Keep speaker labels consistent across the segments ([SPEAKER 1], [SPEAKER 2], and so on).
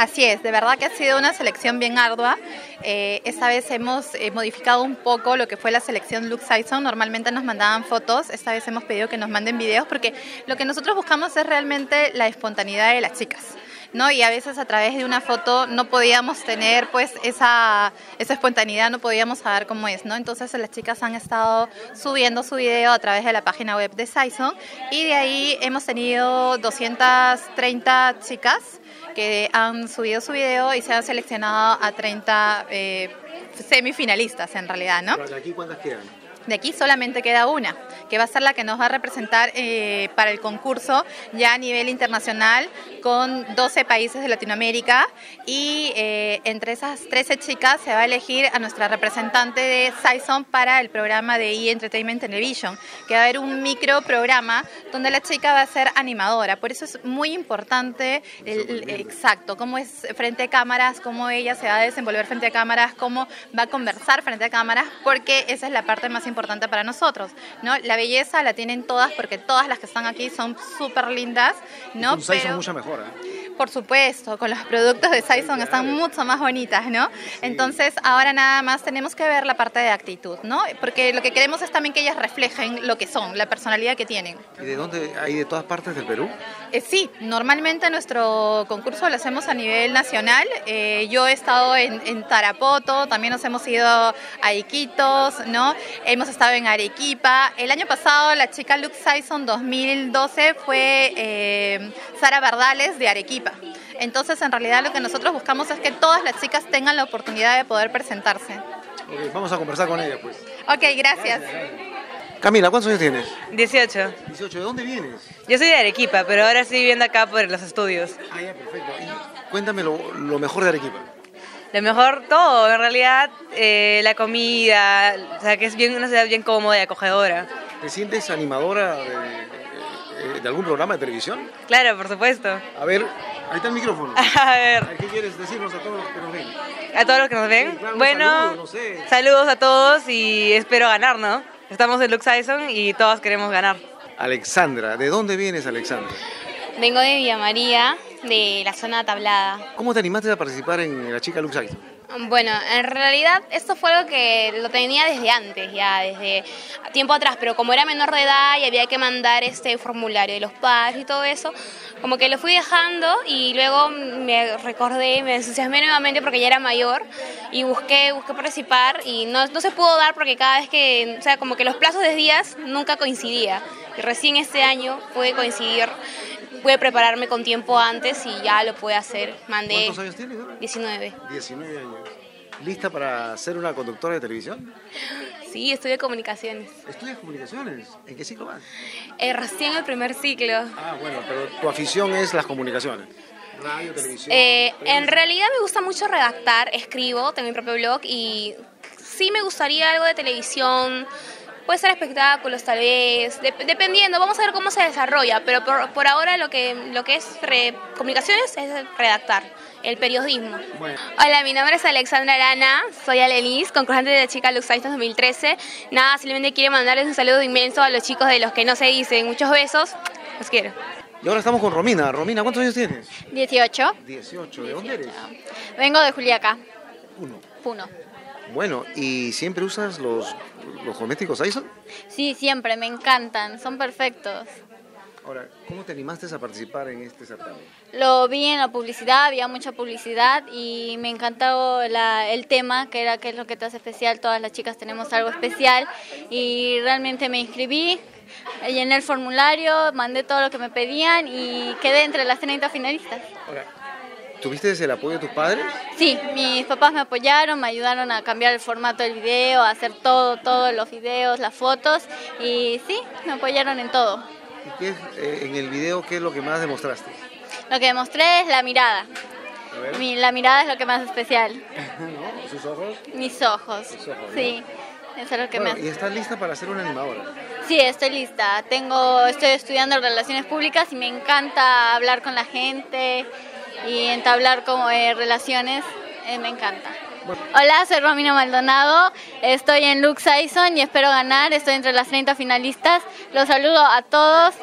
[SPEAKER 1] Así es, de verdad que ha sido una selección bien ardua. Eh, esta vez hemos eh, modificado un poco lo que fue la selección Luke Sison. Normalmente nos mandaban fotos, esta vez hemos pedido que nos manden videos porque lo que nosotros buscamos es realmente la espontaneidad de las chicas. ¿No? Y a veces a través de una foto no podíamos tener pues esa, esa espontaneidad, no podíamos saber cómo es, ¿no? Entonces las chicas han estado subiendo su video a través de la página web de Sison y de ahí hemos tenido 230 chicas que han subido su video y se han seleccionado a 30 eh, semifinalistas en realidad, ¿no?
[SPEAKER 2] ¿De aquí cuántas quedan?
[SPEAKER 1] De aquí solamente queda una, que va a ser la que nos va a representar eh, para el concurso ya a nivel internacional con 12 países de Latinoamérica y eh, entre esas 13 chicas se va a elegir a nuestra representante de Saison para el programa de E! Entertainment Television, que va a haber un micro programa donde la chica va a ser animadora. Por eso es muy importante, el, exacto, cómo es frente a cámaras, cómo ella se va a desenvolver frente a cámaras, cómo va a conversar frente a cámaras, porque esa es la parte más importante para nosotros, ¿no? La belleza la tienen todas porque todas las que están aquí son súper lindas, ¿no?
[SPEAKER 2] Pero, mucho mejor, ¿eh?
[SPEAKER 1] Por supuesto, con los productos de Saison están mucho más bonitas, ¿no? Entonces, ahora nada más tenemos que ver la parte de actitud, ¿no? Porque lo que queremos es también que ellas reflejen lo que son, la personalidad que tienen.
[SPEAKER 2] ¿Y de dónde? ¿Hay de todas partes del Perú?
[SPEAKER 1] Eh, sí, normalmente nuestro concurso lo hacemos a nivel nacional. Eh, yo he estado en, en, Tarapoto, también nos hemos ido a Iquitos, ¿no? Hemos estado en Arequipa. El año pasado la chica Luke Saison 2012 fue eh, Sara Bardales de Arequipa. Entonces, en realidad lo que nosotros buscamos es que todas las chicas tengan la oportunidad de poder presentarse.
[SPEAKER 2] Okay, vamos a conversar con ella, pues.
[SPEAKER 1] Ok, gracias.
[SPEAKER 2] Camila, ¿cuántos años tienes?
[SPEAKER 3] 18.
[SPEAKER 2] 18, ¿de dónde vienes?
[SPEAKER 3] Yo soy de Arequipa, pero ahora estoy viviendo acá por los estudios.
[SPEAKER 2] Ah, ya, perfecto. Y cuéntame lo, lo mejor de Arequipa.
[SPEAKER 3] Lo mejor todo, en realidad, eh, la comida, o sea, que es bien, una ciudad bien cómoda y acogedora.
[SPEAKER 2] ¿Te sientes animadora de, de, de, algún programa de televisión?
[SPEAKER 3] Claro, por supuesto.
[SPEAKER 2] A ver, ahí está el micrófono.
[SPEAKER 3] A ver.
[SPEAKER 2] ¿Qué quieres decirnos a todos los que nos ven?
[SPEAKER 3] ¿A todos los que nos ven?
[SPEAKER 2] Sí, claro,
[SPEAKER 3] bueno,
[SPEAKER 2] saludo, no sé.
[SPEAKER 3] saludos a todos y espero ganar, ¿no? Estamos en Lux Saison y todos queremos ganar.
[SPEAKER 2] Alexandra, ¿de dónde vienes, Alexandra?
[SPEAKER 4] Vengo de Villa María, de la zona tablada.
[SPEAKER 2] ¿Cómo te animaste a participar en La Chica Lux?
[SPEAKER 4] Bueno, en realidad esto fue algo que lo tenía desde antes, ya desde tiempo atrás, pero como era menor de edad y había que mandar este formulario de los padres y todo eso, como que lo fui dejando y luego me recordé, me entusiasmé nuevamente porque ya era mayor y busqué, busqué participar y no, no se pudo dar porque cada vez que, o sea, como que los plazos de días nunca coincidía. Y recién este año pude coincidir pude prepararme con tiempo antes y ya lo pude hacer. Mandé
[SPEAKER 2] ¿Cuántos años tienes?
[SPEAKER 4] 19.
[SPEAKER 2] 19 años. ¿Lista para ser una conductora de televisión?
[SPEAKER 4] Sí, estudio comunicaciones.
[SPEAKER 2] ¿Estudias comunicaciones? ¿En qué ciclo vas?
[SPEAKER 4] Eh, recién el primer ciclo.
[SPEAKER 2] Ah, bueno, pero tu afición es las comunicaciones. Radio, televisión.
[SPEAKER 4] Eh, en realidad me gusta mucho redactar, escribo, tengo mi propio blog y sí me gustaría algo de televisión, puede ser espectáculos tal vez, de, dependiendo, vamos a ver cómo se desarrolla, pero por, por ahora lo que, lo que es re, comunicaciones es redactar, el periodismo.
[SPEAKER 2] Bueno.
[SPEAKER 4] Hola, mi nombre es Alexandra Arana, soy Alenis, concursante de Chica Lux 2013. Nada, simplemente quiero mandarles un saludo inmenso a los chicos de los que no se dicen, muchos besos, los quiero.
[SPEAKER 2] Y ahora estamos con Romina. Romina, ¿cuántos años tienes?
[SPEAKER 1] 18.
[SPEAKER 2] 18. ¿De dónde eres?
[SPEAKER 1] Vengo de Juliaca.
[SPEAKER 2] Uno.
[SPEAKER 1] Puno.
[SPEAKER 2] Bueno, ¿y siempre usas los, los cosméticos Dyson?
[SPEAKER 1] Sí, siempre, me encantan, son perfectos.
[SPEAKER 2] Ahora, ¿cómo te animaste a participar en este certamen?
[SPEAKER 1] Lo vi en la publicidad, había mucha publicidad y me encantó la, el tema, que era qué es lo que te hace especial, todas las chicas tenemos algo especial y realmente me inscribí, llené el formulario, mandé todo lo que me pedían y quedé entre las 30 finalistas.
[SPEAKER 2] Ahora, ¿Tuviste el apoyo de tus padres?
[SPEAKER 1] Sí, mis papás me apoyaron, me ayudaron a cambiar el formato del video, a hacer todo, todos los videos, las fotos y sí, me apoyaron en todo.
[SPEAKER 2] ¿Y qué es, eh, en el video qué es lo que más demostraste?
[SPEAKER 1] Lo que demostré es la mirada.
[SPEAKER 2] A ver.
[SPEAKER 1] Mi, la mirada es lo que más especial.
[SPEAKER 2] ¿No? ¿Sus ojos?
[SPEAKER 1] Mis ojos.
[SPEAKER 2] Ojos, ¿no?
[SPEAKER 1] Sí, eso es lo que
[SPEAKER 2] Bueno,
[SPEAKER 1] más.
[SPEAKER 2] ¿Y estás lista para ser una animadora?
[SPEAKER 1] Sí, estoy lista. Tengo, estoy estudiando relaciones públicas y me encanta hablar con la gente y entablar como eh, relaciones. eh, me encanta. Hola, soy Romina Maldonado. Estoy en Lux Saison y espero ganar. Estoy entre las 30 finalistas. Los saludo a todos.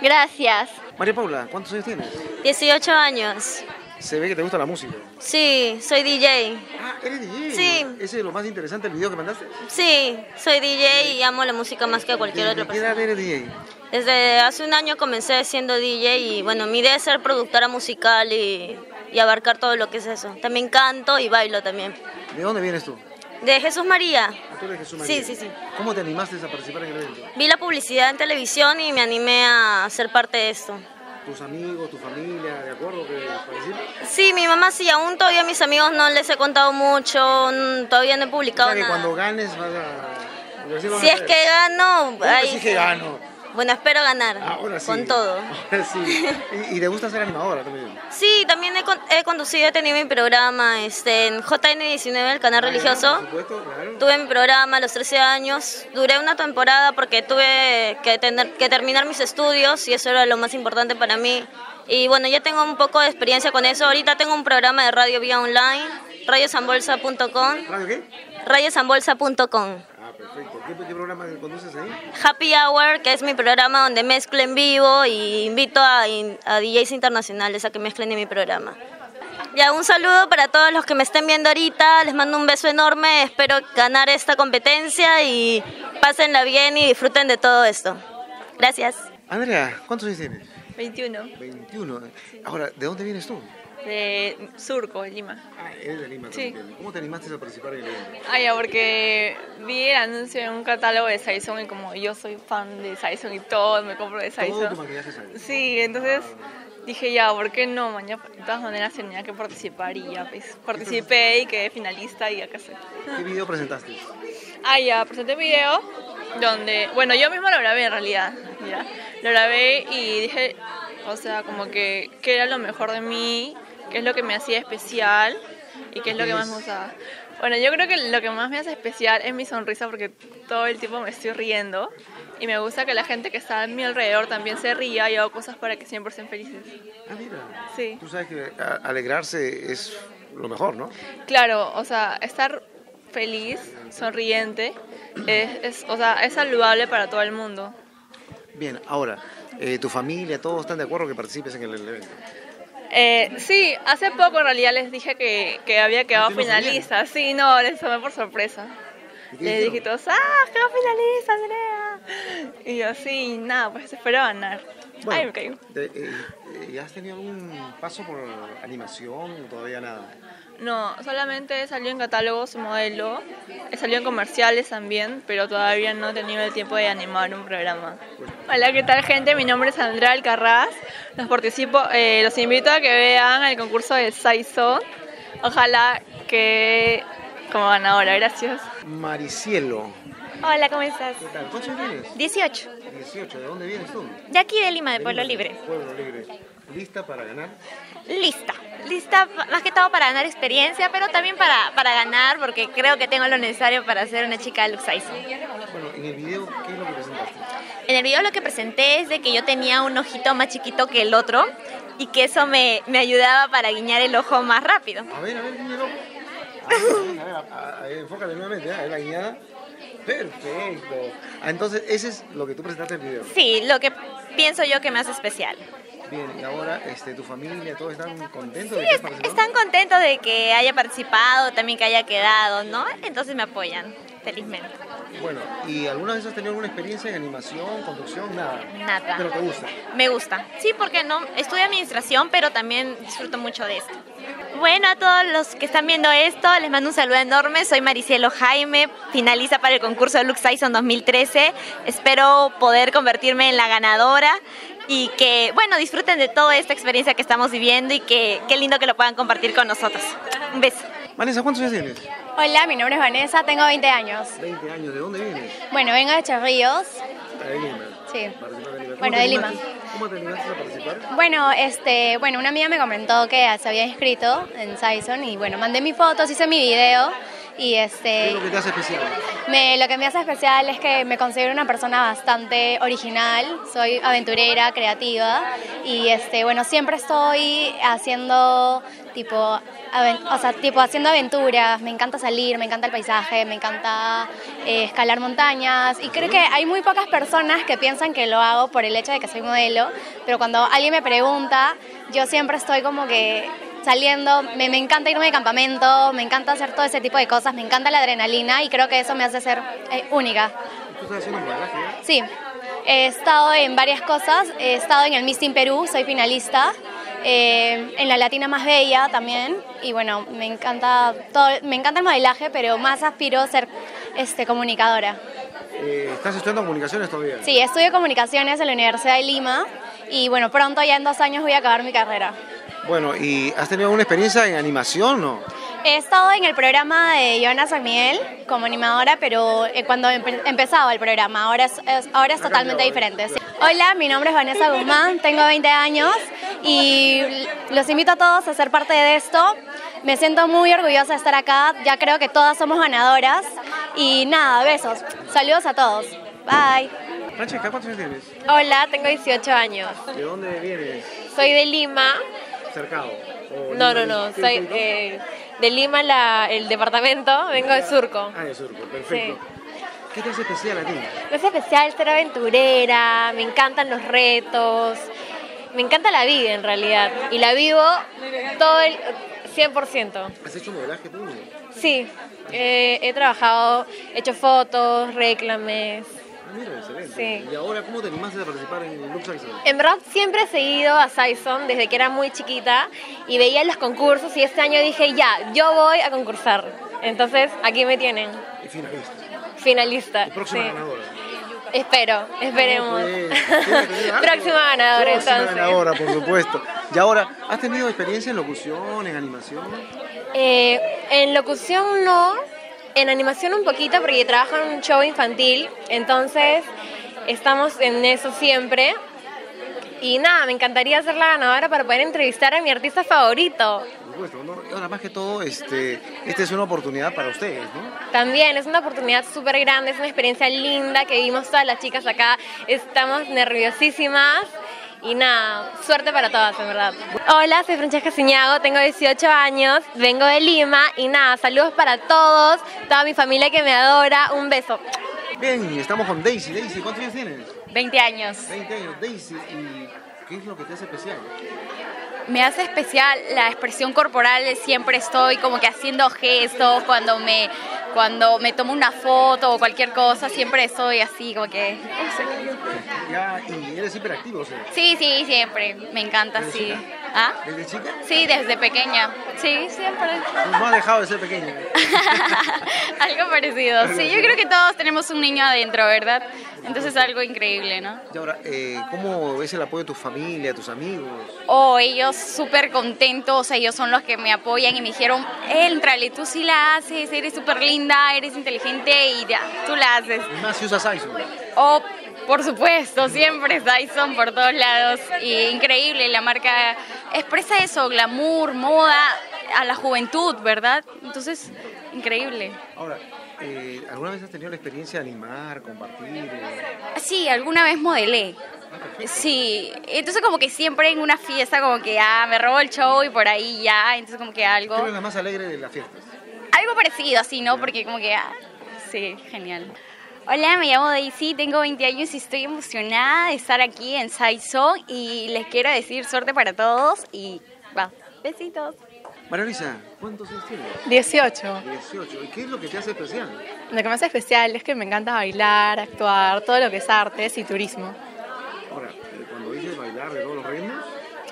[SPEAKER 1] Gracias.
[SPEAKER 2] María Paula, ¿cuántos años tienes?
[SPEAKER 5] 18 años.
[SPEAKER 2] Se ve que te gusta la música.
[SPEAKER 5] Sí, soy DJ.
[SPEAKER 2] Ah, ¿eres DJ?
[SPEAKER 5] Sí.
[SPEAKER 2] ¿Ese es lo más interesante del video que mandaste?
[SPEAKER 5] Sí, soy DJ y amo la música más que cualquier
[SPEAKER 2] ¿De
[SPEAKER 5] otra
[SPEAKER 2] qué edad
[SPEAKER 5] persona.
[SPEAKER 2] eres DJ?
[SPEAKER 5] Desde hace un año comencé siendo DJ y bueno, mi idea es ser productora musical y, y abarcar todo lo que es eso. También canto y bailo también.
[SPEAKER 2] ¿De dónde vienes tú?
[SPEAKER 5] De Jesús María.
[SPEAKER 2] Ah, tú eres Jesús
[SPEAKER 5] Sí,
[SPEAKER 2] María.
[SPEAKER 5] sí, sí.
[SPEAKER 2] ¿Cómo te animaste a participar en el evento?
[SPEAKER 5] Vi la publicidad en televisión y me animé a ser parte de esto.
[SPEAKER 2] ¿Tus amigos, tu familia, de acuerdo que?
[SPEAKER 5] Sí, mi mamá sí, aún todavía a mis amigos no les he contado mucho, todavía no he
[SPEAKER 2] O
[SPEAKER 5] publicado
[SPEAKER 2] sea que
[SPEAKER 5] nada.
[SPEAKER 2] cuando ganes vas a... vas
[SPEAKER 5] Si es que gano,
[SPEAKER 2] ¿Cómo que
[SPEAKER 5] ahí
[SPEAKER 2] sí que gano?
[SPEAKER 5] Bueno, espero ganar.
[SPEAKER 2] Ahora sí.
[SPEAKER 5] Con todo.
[SPEAKER 2] Ahora sí. ¿Y, y te gusta ser animadora también?
[SPEAKER 5] Sí, también he, con- he conducido, he tenido mi programa este, en JN19, el canal religioso.
[SPEAKER 2] Por supuesto, claro.
[SPEAKER 5] Tuve mi programa a los 13 años, duré una temporada porque tuve que, tener, que terminar mis estudios y eso era lo más importante para mí. Y bueno, ya tengo un poco de experiencia con eso. Ahorita tengo un programa de radio vía online, radiosambolsa.com,
[SPEAKER 2] ¿Radio qué?
[SPEAKER 5] radiosambolsa.com.
[SPEAKER 2] Perfecto. ¿Qué, qué programa conduces ahí?
[SPEAKER 5] Happy Hour, que es mi programa donde mezclo en vivo y invito a, a DJs internacionales a que mezclen en mi programa. Ya, un saludo para todos los que me estén viendo ahorita, les mando un beso enorme, espero ganar esta competencia y pásenla bien y disfruten de todo esto. Gracias.
[SPEAKER 2] Andrea, ¿cuántos años tienes?
[SPEAKER 6] 21.
[SPEAKER 2] 21. Ahora, ¿de dónde vienes tú?
[SPEAKER 6] De Surco, Lima.
[SPEAKER 2] Ah, eres de Lima
[SPEAKER 6] Sí.
[SPEAKER 2] también. ¿Cómo te animaste a participar en el evento?
[SPEAKER 6] Ah, ya, porque vi el anuncio en un catálogo de Saison y como yo soy fan de Saison y todo, me compro de
[SPEAKER 2] Todo tu
[SPEAKER 6] Saison.
[SPEAKER 2] maquillaje.
[SPEAKER 6] Sí, entonces dije ya, ¿por qué no? Man? Ya, de todas maneras tenía que participar y ya, pues participé y quedé finalista y acá estoy.
[SPEAKER 2] ¿Qué video presentaste?
[SPEAKER 6] Ah, ya, presenté un video donde, bueno, yo mismo lo grabé en realidad, ¿ya? Lo grabé y dije, o sea, como que qué era lo mejor de mí, qué es lo que me hacía especial y qué es lo que más me gustaba. Bueno, yo creo que lo que más me hace especial es mi sonrisa porque todo el tiempo me estoy riendo y me gusta que la gente que está a mi alrededor también se ría y hago cosas para que siempre estén felices.
[SPEAKER 2] Ah, mira.
[SPEAKER 6] Sí.
[SPEAKER 2] Tú sabes que alegrarse es lo mejor, ¿no?
[SPEAKER 6] Claro, o sea, estar feliz, sonriente, es, es- o sea, es saludable para todo el mundo.
[SPEAKER 2] Bien, ahora, eh, tu familia, todos están de acuerdo que participes en el evento.
[SPEAKER 6] Eh, sí, hace poco en realidad les dije que, que había quedado
[SPEAKER 2] ¿Sí no
[SPEAKER 6] finalista. Sí, no, les tomé por sorpresa.
[SPEAKER 2] ¿Y qué
[SPEAKER 6] Les dije todos, ¡ah, quedó finalista, Andrea! Y yo, sí, nada, pues espero ganar. Ay, me caigo.
[SPEAKER 2] eh, eh, ¿ya has tenido algún paso por animación o todavía nada?
[SPEAKER 6] No, solamente salió en catálogos modelo, he salido en comerciales también, pero todavía no he tenido el tiempo de animar un programa. Hola, ¿qué tal gente? Mi nombre es Andrea Alcarraz. Los participo, eh, los invito a que vean el concurso de Saison. Ojalá que como ganadora, gracias.
[SPEAKER 2] Maricielo,
[SPEAKER 7] Hola, ¿cómo estás?
[SPEAKER 2] ¿qué tal? ¿Cuántos años tienes?
[SPEAKER 7] 18.
[SPEAKER 2] 18, ¿de dónde vienes tú?
[SPEAKER 7] De aquí de Lima, de
[SPEAKER 2] De
[SPEAKER 7] Pueblo
[SPEAKER 2] Lima,
[SPEAKER 7] Libre.
[SPEAKER 2] Pueblo Libre. ¿Lista para ganar?
[SPEAKER 7] Lista. Lista más que todo para ganar experiencia, pero también para, para ganar, porque creo que tengo lo necesario para ser una chica de Luxaiso.
[SPEAKER 2] Bueno, en el video, ¿qué es lo que presentaste?
[SPEAKER 7] En el video lo que presenté es de que yo tenía un ojito más chiquito que el otro y que eso me, me ayudaba para guiñar el ojo más rápido.
[SPEAKER 2] A ver, a ver, dímelo. Ah, a ver, a ver, a- a- enfócate nuevamente, ¿eh? la guiñada. Perfecto. Ah, entonces, ese es lo que tú presentaste en el video.
[SPEAKER 7] Sí, lo que pienso yo que me hace especial.
[SPEAKER 2] Bien, y ahora este, tu familia, todos están contentos de que
[SPEAKER 7] est-
[SPEAKER 2] participado?
[SPEAKER 7] están contentos de que haya participado, también que haya quedado, ¿no? Entonces me apoyan, felizmente.
[SPEAKER 2] Bueno, ¿y alguna vez has tenido alguna experiencia en animación, conducción? Nada.
[SPEAKER 7] Nada.
[SPEAKER 2] Pero te gusta.
[SPEAKER 7] Me gusta. Sí, porque no estudio administración, pero también disfruto mucho de esto. Bueno, a todos los que están viendo esto, les mando un saludo enorme. Soy Maricielo Jaime, finaliza para el concurso de Lux Tyson 2013. Espero poder convertirme en la ganadora y que, bueno, disfruten de toda esta experiencia que estamos viviendo y que qué lindo que lo puedan compartir con nosotros. Un beso.
[SPEAKER 2] Vanessa, ¿cuántos años tienes?
[SPEAKER 8] Hola, mi nombre es Vanessa, tengo 20 años.
[SPEAKER 2] 20 años. ¿De dónde vienes?
[SPEAKER 8] Bueno, vengo de Chorrillos.
[SPEAKER 2] De Lima.
[SPEAKER 8] Sí.
[SPEAKER 2] Participar de Lima. ¿Cómo
[SPEAKER 8] Bueno, de Lima.
[SPEAKER 2] Animaste- ¿Cómo te animaste a participar?
[SPEAKER 8] Bueno, este, bueno, una amiga me comentó que se había inscrito en Saison y bueno, mandé mis fotos, hice mi video y
[SPEAKER 2] ¿Qué
[SPEAKER 8] este,
[SPEAKER 2] es lo que te hace especial?
[SPEAKER 8] me, lo que me hace especial es que me considero una persona bastante original, soy aventurera, creativa y este, bueno, siempre estoy haciendo tipo, o sea, tipo haciendo aventuras, me encanta salir, me encanta el paisaje, me encanta eh, escalar montañas y creo que hay muy pocas personas que piensan que lo hago por el hecho de que soy modelo, pero cuando alguien me pregunta, yo siempre estoy como que saliendo. Me, me encanta irme de campamento, me encanta hacer todo ese tipo de cosas, me encanta la adrenalina y creo que eso me hace ser eh, única.
[SPEAKER 2] ¿Tú estás haciendo modelaje?
[SPEAKER 8] Sí, he estado en varias cosas, he estado en el Miss Teen Perú, soy finalista, eh, en la Latina Más Bella también, y bueno, me encanta, todo, me encanta el modelaje, pero más aspiro a ser este, comunicadora.
[SPEAKER 2] Eh, ¿Estás estudiando comunicaciones todavía?
[SPEAKER 8] Sí, estudio comunicaciones en la Universidad de Lima, y bueno, pronto ya en dos años voy a acabar mi carrera.
[SPEAKER 2] Bueno, ¿y has tenido alguna experiencia en animación no?
[SPEAKER 8] He estado en el programa de Joana San Miguel como animadora, pero eh, cuando empe- empezaba el programa, ahora es, es- ahora es
[SPEAKER 2] Ha
[SPEAKER 8] totalmente
[SPEAKER 2] cambiado,
[SPEAKER 8] diferente. sí. Hola, mi nombre es Vanessa Guzmán, tengo 20 años y los invito a todos a ser parte de esto. Me siento muy orgullosa de estar acá, ya creo que todas somos ganadoras y nada, besos. Saludos a todos. Bye.
[SPEAKER 2] Francesca, ¿cuántos años tienes?
[SPEAKER 9] Hola, tengo 18 años.
[SPEAKER 2] ¿De dónde vienes?
[SPEAKER 9] Soy de Lima.
[SPEAKER 2] ¿Cercado? ¿O
[SPEAKER 9] No, no,
[SPEAKER 2] Lima?
[SPEAKER 9] no.
[SPEAKER 2] ¿Tienes
[SPEAKER 9] Soy
[SPEAKER 2] hijito?
[SPEAKER 9] eh, de Lima, la- el departamento. Vengo de Surco.
[SPEAKER 2] Ah, de Surco, perfecto. ¿Qué te hace especial a ti?
[SPEAKER 9] Es especial ser aventurera, me encantan los retos, me encanta la vida en realidad. Y la vivo todo el 100%.
[SPEAKER 2] ¿Has hecho modelaje tú?
[SPEAKER 9] Sí, eh, he trabajado, he hecho fotos, reclames.
[SPEAKER 2] Mira, excelente.
[SPEAKER 9] Sí.
[SPEAKER 2] ¿Y ahora cómo te animaste a participar en Lux Action?
[SPEAKER 9] En verdad siempre he seguido a Saison desde que era muy chiquita y veía los concursos y este año dije, ya, yo voy a concursar. Entonces, aquí me tienen,
[SPEAKER 2] Y finalista.
[SPEAKER 9] finalista.
[SPEAKER 2] Y próxima
[SPEAKER 9] sí.
[SPEAKER 2] ganadora.
[SPEAKER 9] Espero, esperemos.
[SPEAKER 2] Pues.
[SPEAKER 9] Próxima ganadora,
[SPEAKER 2] Próxima
[SPEAKER 9] entonces.
[SPEAKER 2] ganadora, por supuesto. Y ahora, ¿has tenido experiencia en locución, en animación?
[SPEAKER 9] Eh, en locución no, en animación un poquito porque trabajo en un show infantil, entonces estamos en eso siempre. Y nada, me encantaría ser la ganadora para poder entrevistar a mi artista favorito.
[SPEAKER 2] Por supuesto, ahora más que todo, este, esta es una oportunidad para ustedes, ¿no?
[SPEAKER 9] También es una oportunidad súper grande, es una experiencia linda que vimos todas las chicas acá. Estamos nerviosísimas y nada, suerte para todas, en verdad. Hola, soy Francesca Ciñago, tengo 18 años, vengo de Lima y nada, saludos para todos, toda mi familia que me adora, un beso.
[SPEAKER 2] Bien, estamos con Daisy. Daisy, ¿cuántos años tienes?
[SPEAKER 10] 20 años.
[SPEAKER 2] 20 años. Daisy, ¿y qué es lo que te hace especial?
[SPEAKER 10] Me hace especial la expresión corporal, siempre estoy como que haciendo gestos cuando me cuando me tomo una foto o cualquier cosa, siempre estoy así como que
[SPEAKER 2] Ya, y eres hiperactivo, o sea.
[SPEAKER 10] Sí, sí, siempre, me encanta,
[SPEAKER 2] ¿Desde
[SPEAKER 10] sí. ¿Ah?
[SPEAKER 2] ¿Desde chica?
[SPEAKER 10] Sí, desde pequeña. Sí, siempre.
[SPEAKER 2] No ha dejado de ser pequeña.
[SPEAKER 10] algo parecido. Sí, yo creo que todos tenemos un niño adentro, ¿verdad? Entonces es algo increíble, ¿no?
[SPEAKER 2] Y ahora, eh, ¿cómo ves el apoyo de tu familia, tus amigos?
[SPEAKER 10] Oh, ellos súper contentos, ellos son los que me apoyan y me dijeron, entrale, tú sí la haces, eres súper linda, eres inteligente y ya, tú la haces.
[SPEAKER 2] Y más si usas iPhone.
[SPEAKER 10] Oh, por supuesto, siempre es Dyson por todos lados. Y increíble, la marca expresa eso, glamour, moda, a la juventud, ¿verdad? Entonces, increíble.
[SPEAKER 2] Ahora, eh, ¿alguna vez has tenido la experiencia de animar, compartir? eh?
[SPEAKER 10] Sí, alguna vez modelé. Sí, entonces como que siempre en una fiesta como que ah, me robo el show y por ahí ya, entonces como que algo,
[SPEAKER 2] ¿Qué es la más alegre de las fiestas?
[SPEAKER 10] algo parecido así, ¿no? Porque como que, ah, sí, genial. Hola, me llamo Daisy, tengo 20 años y estoy emocionada de estar aquí en Saison y les quiero decir suerte para todos y va, besitos.
[SPEAKER 2] María Luisa, ¿cuántos años tienes?
[SPEAKER 11] 18.
[SPEAKER 2] 18. ¿Y qué es lo que te hace especial?
[SPEAKER 11] Lo que me hace especial es que me encanta bailar, actuar, todo lo que es artes y turismo.
[SPEAKER 2] Ahora, cuando dices bailar de todos los ritmos,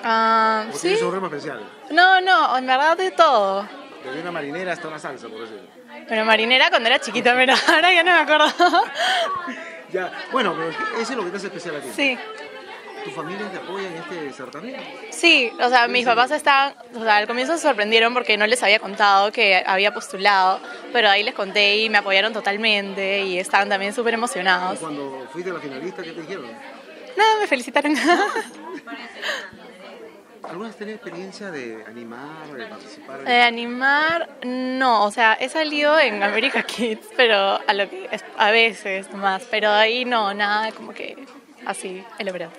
[SPEAKER 11] Ah,
[SPEAKER 2] ¿o
[SPEAKER 11] ¿Sí?
[SPEAKER 2] tienes un ritmo especial?
[SPEAKER 11] No, no, en verdad de todo.
[SPEAKER 2] Desde una marinera hasta una salsa, por decirlo.
[SPEAKER 11] Pero marinera cuando era chiquita, pero ahora ya no me acuerdo.
[SPEAKER 2] Ya, bueno, pero eso es lo que te hace especial a ti.
[SPEAKER 11] Sí,
[SPEAKER 2] ¿Tu familia te apoya en este certamen?
[SPEAKER 11] sí, o sea, mis papás estaban, o sea, al comienzo se sorprendieron porque no les había contado que había postulado, pero ahí les conté y me apoyaron totalmente y estaban también súper
[SPEAKER 2] Y
[SPEAKER 11] emocionados.
[SPEAKER 2] cuando fuiste la finalista, ¿qué te dijeron?
[SPEAKER 11] Nada, me felicitaron.
[SPEAKER 2] ¿Alguna vez tenías experiencia de animar, de participar?
[SPEAKER 11] De animar, no, o sea, he salido en America Kids, pero a lo que a veces más, pero ahí no, nada como que así elaborado.